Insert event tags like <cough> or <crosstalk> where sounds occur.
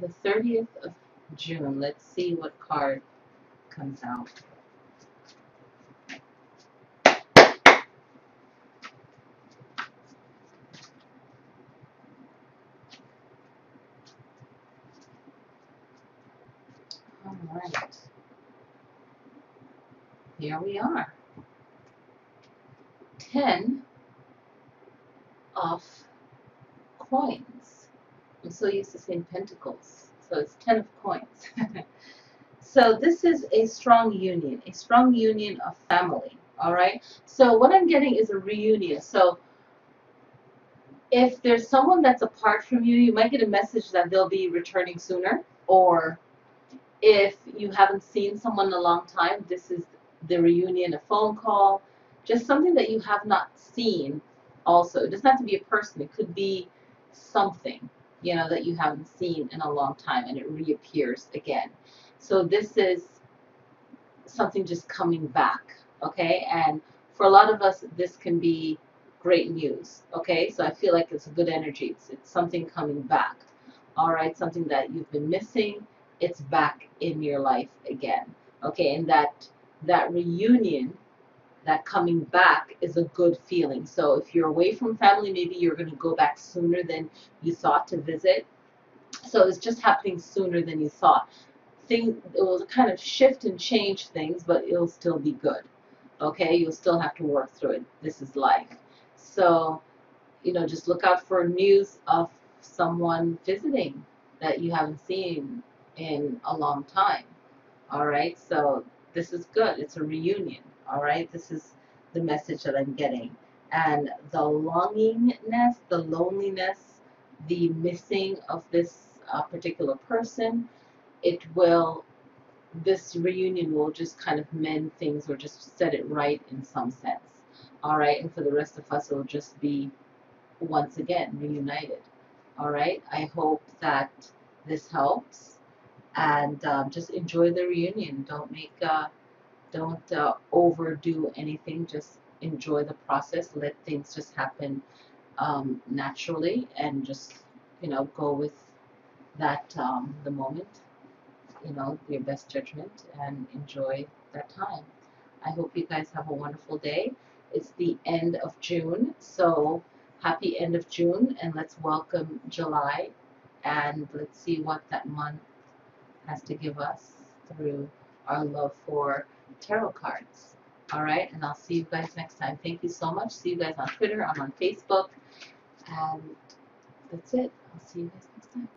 the 30th of June. Let's see what card comes out. All right. Here we are. 10 of coins. I'm so used to saying pentacles. So it's 10 of coins. <laughs> so this is a strong union, a strong union of family. All right. So what I'm getting is a reunion. So if there's someone that's apart from you, you might get a message that they'll be returning sooner. Or if you haven't seen someone in a long time, this is the reunion, a phone call, just something that you have not seen also. It doesn't have to be a person, it could be something, you know, that you haven't seen in a long time and it reappears again. So this is something just coming back, okay? And for a lot of us, this can be great news, okay? So I feel like it's a good energy. It's, it's something coming back, all right? Something that you've been missing, it's back in your life again, okay? And that that reunion that coming back is a good feeling. So if you're away from family, maybe you're going to go back sooner than you thought to visit. So it's just happening sooner than you thought. Thing it will kind of shift and change things, but it'll still be good. Okay, you'll still have to work through it. This is life. So, you know, just look out for news of someone visiting that you haven't seen in a long time. All right, so this is good. It's a reunion. All right, this is the message that I'm getting. And the longingness, the loneliness, the missing of this uh, particular person, it will, this reunion will just kind of mend things or just set it right in some sense. All right, and for the rest of us, it'll just be once again reunited. All right, I hope that this helps and um, just enjoy the reunion. Don't make uh, don't uh, overdo anything. Just enjoy the process. Let things just happen um, naturally, and just you know go with that um, the moment. You know your best judgment, and enjoy that time. I hope you guys have a wonderful day. It's the end of June, so happy end of June, and let's welcome July, and let's see what that month has to give us through our love for tarot cards. All right, and I'll see you guys next time. Thank you so much. See you guys on Twitter. I'm on Facebook. And that's it. I'll see you guys next time.